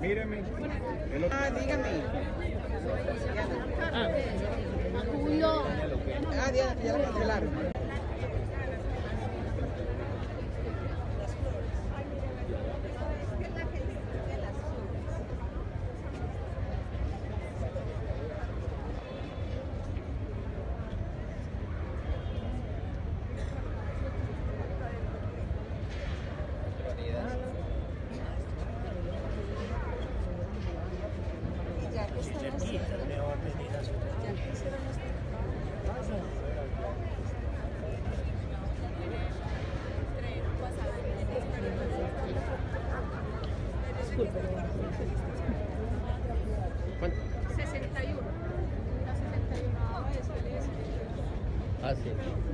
Míreme. Ah, dígame. Julio. Ah, Diana, que ya la cancelaron. ¿Cuánto? 61. La 61 de Suárez. Ah, sí.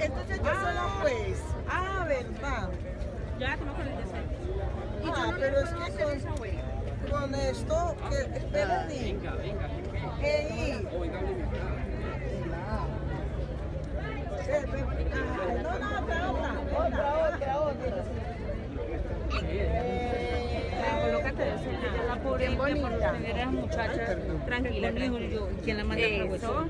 entonces yo solo pues. Ah, verdad. Ya. Ah, pero es que con, con esto, que espérate. Ey. Pobre por tener a esa muchacha tranquila, tranquila. Yo, ¿Quién la manda para Eso.